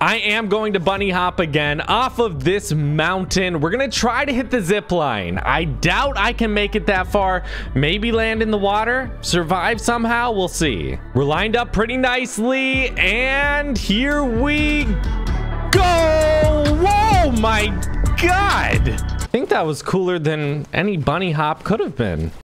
I am going to bunny hop again off of this mountain. We're going to try to hit the zip line. I doubt I can make it that far. Maybe land in the water, survive somehow. We'll see. We're lined up pretty nicely. And here we go. Whoa, my God. I think that was cooler than any bunny hop could have been.